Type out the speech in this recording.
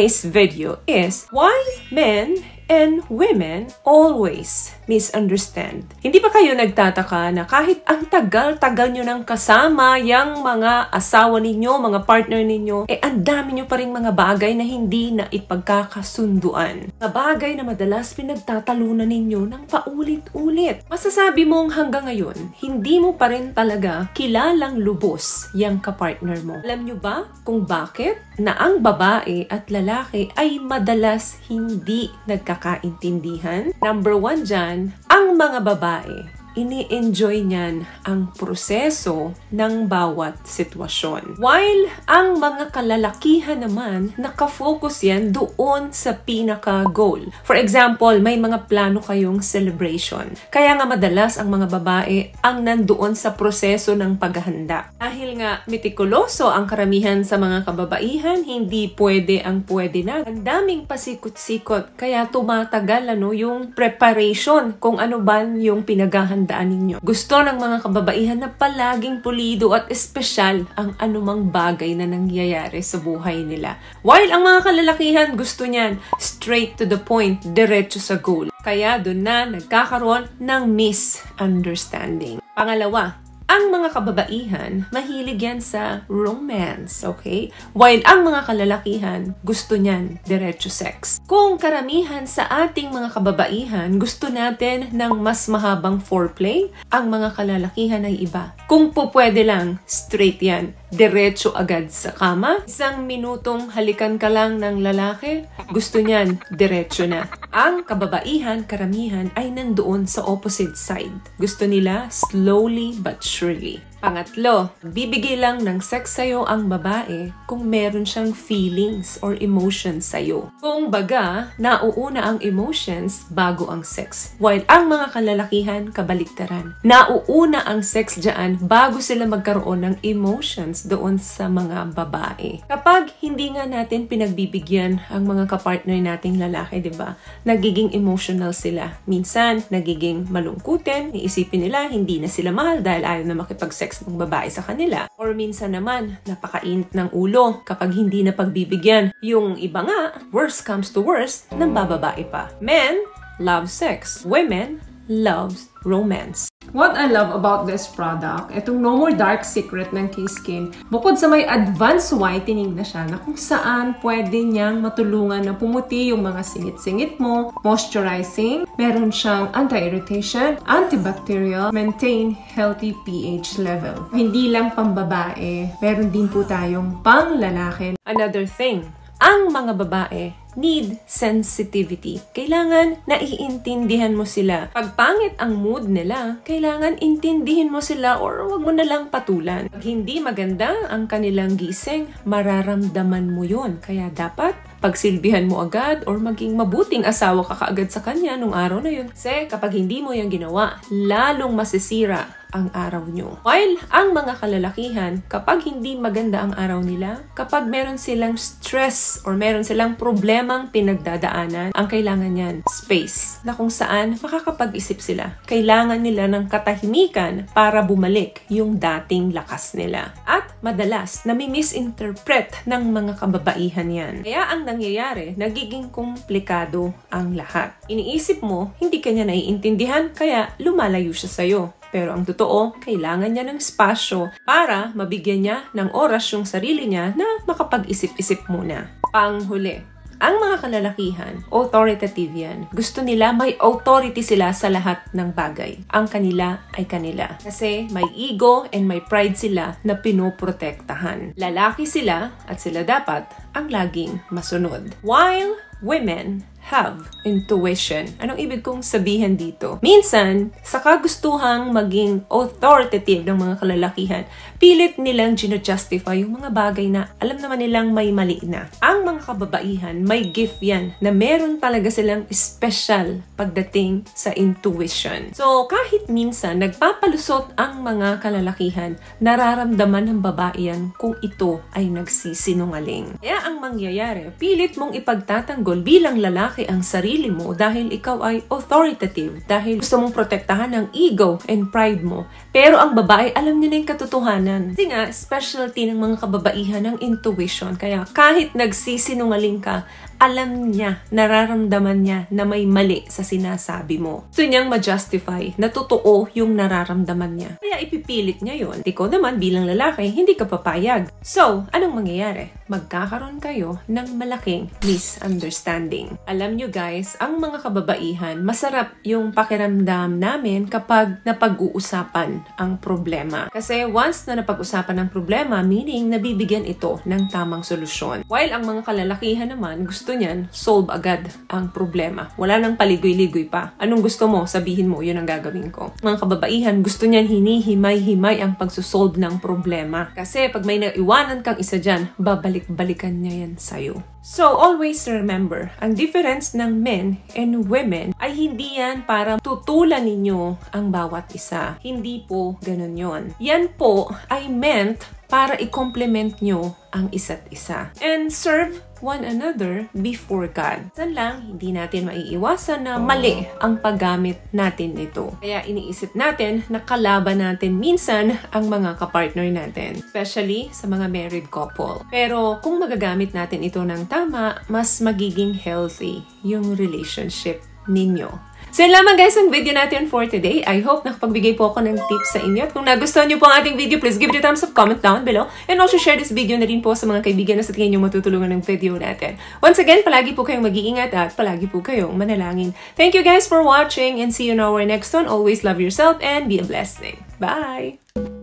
today's video is why men and women always misunderstand. Hindi ba kayo nagtataka na kahit ang tagal-tagal nyo nang kasama yung mga asawa ninyo, mga partner ninyo, eh ang dami nyo pa rin mga bagay na hindi na ipagkakasunduan. Mga bagay na madalas pinagtatalunan ninyo ng paulit-ulit. Masasabi mong hanggang ngayon, hindi mo pa rin talaga kilalang lubos yung kapartner mo. Alam nyo ba kung bakit na ang babae at lalaki ay madalas hindi nagkakasunduan pagkakaintindihan. Number one dyan, ang mga babae ini-enjoy niyan ang proseso ng bawat sitwasyon. While ang mga kalalakihan naman, nakafocus yan doon sa pinaka-goal. For example, may mga plano kayong celebration. Kaya nga madalas ang mga babae ang nandoon sa proseso ng paghahanda. Dahil nga mitikuloso ang karamihan sa mga kababaihan, hindi pwede ang pwede na. Ang daming pasikot-sikot, kaya tumatagal ano, yung preparation kung ano ba yung pinaghahandaan paghandaan ninyo. Gusto ng mga kababaihan na palaging pulido at espesyal ang anumang bagay na nangyayari sa buhay nila. While ang mga kalalakihan gusto niyan, straight to the point, diretso sa goal. Kaya doon na nagkakaroon ng misunderstanding. Pangalawa, ang mga kababaihan, mahilig yan sa romance, okay? While ang mga kalalakihan, gusto niyan diretso sex. Kung karamihan sa ating mga kababaihan, gusto natin ng mas mahabang foreplay, ang mga kalalakihan ay iba. Kung po pwede lang, straight yan diretso agad sa kama. Isang minutong halikan ka lang ng lalaki, gusto niyan, diretso na. Ang kababaihan, karamihan, ay nandoon sa opposite side. Gusto nila slowly but surely. Pangatlo, bibigay lang ng sex sa'yo ang babae kung meron siyang feelings or emotions sa'yo. Kung baga, nauuna ang emotions bago ang sex. While ang mga kalalakihan, kabaliktaran. Nauuna ang sex dyan bago sila magkaroon ng emotions doon sa mga babae. Kapag hindi nga natin pinagbibigyan ang mga kapartner nating lalaki, di ba? Nagiging emotional sila. Minsan, nagiging malungkutin, iisipin nila hindi na sila mahal dahil ayaw na makipag-sex sex ng babae sa kanila. Or minsan naman, napakainit ng ulo kapag hindi na pagbibigyan. Yung iba nga, worst comes to worst, nang bababae pa. Men love sex. Women loves romance. What I love about this product, itong No More Dark Secret ng K-Skin, bukod sa may advanced whitening na siya na kung saan pwede niyang matulungan na pumuti yung mga singit-singit mo, moisturizing, meron siyang anti-irritation, antibacterial, maintain healthy pH level. Hindi lang pambabae, meron din po tayong pang lalaki. Another thing, ang mga babae need sensitivity. Kailangan naiintindihan mo sila. Pag pangit ang mood nila, kailangan intindihin mo sila or wag mo na lang patulan. Pag hindi maganda ang kanilang gising, mararamdaman mo yon. Kaya dapat pagsilbihan mo agad or maging mabuting asawa ka kaagad sa kanya nung araw na yun. Kasi kapag hindi mo yung ginawa, lalong masisira ang araw nyo. While ang mga kalalakihan, kapag hindi maganda ang araw nila, kapag meron silang stress or meron silang problemang pinagdadaanan, ang kailangan niyan, space, na kung saan makakapag-isip sila. Kailangan nila ng katahimikan para bumalik yung dating lakas nila. At madalas, nami-misinterpret ng mga kababaihan yan. Kaya ang nangyayari, nagiging komplikado ang lahat. Iniisip mo, hindi kanya naiintindihan, kaya lumalayo siya sa'yo. Pero ang totoo, kailangan niya ng spasyo para mabigyan niya ng oras yung sarili niya na makapag-isip-isip muna. Panghuli, ang mga kalalakihan, authoritative yan. Gusto nila may authority sila sa lahat ng bagay. Ang kanila ay kanila. Kasi may ego and may pride sila na pinoprotektahan. Lalaki sila at sila dapat ang laging masunod. While women have intuition. Anong ibig kong sabihin dito? Minsan, sa kagustuhang maging authoritative ng mga kalalakihan, pilit nilang gino-justify yung mga bagay na alam naman nilang may mali na. Ang mga kababaihan, may gift yan na meron talaga silang special pagdating sa intuition. So, kahit minsan, nagpapalusot ang mga kalalakihan, nararamdaman ng babae yan kung ito ay nagsisinungaling. Kaya ang mangyayari, pilit mong ipagtatanggol bilang lalaki pinapalaki ang sarili mo dahil ikaw ay authoritative, dahil gusto mong protektahan ang ego and pride mo. Pero ang babae, alam niya na yung katotohanan. Kasi nga, specialty ng mga kababaihan ng intuition. Kaya kahit nagsisinungaling ka, alam niya, nararamdaman niya na may mali sa sinasabi mo. Gusto niyang ma-justify na totoo yung nararamdaman niya. Kaya ipipilit niya yun. Ikaw naman bilang lalaki, hindi ka papayag. So, anong mangyayari? Magkakaroon kayo ng malaking misunderstanding. Alam niyo guys, ang mga kababaihan, masarap yung pakiramdam namin kapag napag-uusapan ang problema. Kasi once na napag-usapan ang problema, meaning nabibigyan ito ng tamang solusyon. While ang mga kalalakihan naman, gusto niyan, solve agad ang problema. Wala nang paligoy-ligoy pa. Anong gusto mo? Sabihin mo, yun ang gagawin ko. Mga kababaihan, gusto niyan hinihimay-himay ang pagsusolve ng problema. Kasi pag may naiwanan kang isa dyan, babalik-balikan niya yan sa'yo. So, always remember, ang difference ng men and women ay hindi yan para tutulan ninyo ang bawat isa. Hindi po ganun yon. Yan po ay meant para i-complement nyo ang isa't isa. And serve one another before God. San lang, hindi natin maiiwasan na mali ang paggamit natin nito. Kaya iniisip natin na kalaban natin minsan ang mga kapartner natin. Especially sa mga married couple. Pero kung magagamit natin ito ng tama, mas magiging healthy yung relationship ninyo. So yun lamang guys ang video natin for today. I hope nakapagbigay po ako ng tips sa inyo. At kung nagustuhan niyo po ang ating video, please give it a thumbs up, comment down below. And also share this video na rin po sa mga kaibigan na sa tingin niyo matutulungan ng video natin. Once again, palagi po kayong mag-iingat at palagi po kayong manalangin. Thank you guys for watching and see you in our next one. Always love yourself and be a blessing. Bye!